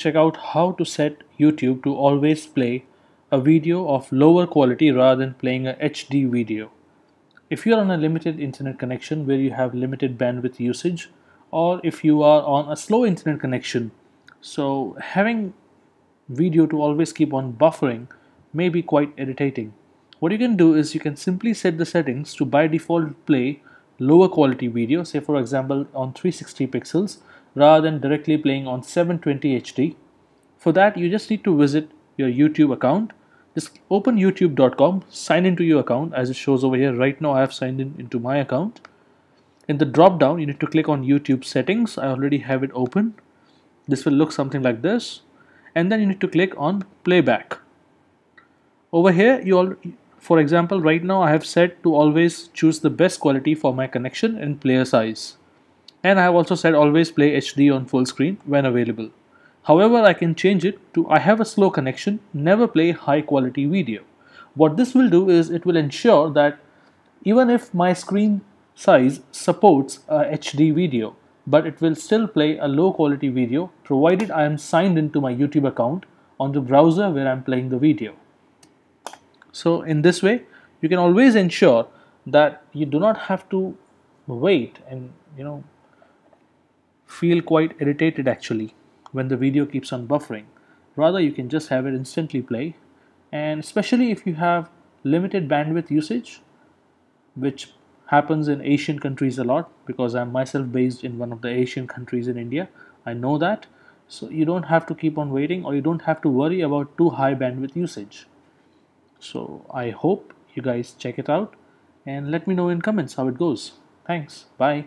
check out how to set YouTube to always play a video of lower quality rather than playing a HD video. If you're on a limited internet connection where you have limited bandwidth usage or if you are on a slow internet connection so having video to always keep on buffering may be quite irritating. What you can do is you can simply set the settings to by default play lower quality video say for example on 360 pixels rather than directly playing on 720 HD. For that you just need to visit your YouTube account. Just open youtube.com sign into your account as it shows over here. Right now I have signed in into my account. In the drop down you need to click on YouTube settings. I already have it open. This will look something like this. And then you need to click on playback. Over here you all for example right now I have set to always choose the best quality for my connection and player size and I have also said always play HD on full screen when available. However, I can change it to I have a slow connection, never play high quality video. What this will do is it will ensure that even if my screen size supports a HD video, but it will still play a low quality video provided I am signed into my YouTube account on the browser where I'm playing the video. So in this way, you can always ensure that you do not have to wait and you know feel quite irritated actually when the video keeps on buffering. Rather, you can just have it instantly play and especially if you have limited bandwidth usage, which happens in Asian countries a lot because I'm myself based in one of the Asian countries in India. I know that. So you don't have to keep on waiting or you don't have to worry about too high bandwidth usage. So I hope you guys check it out and let me know in comments how it goes. Thanks. Bye.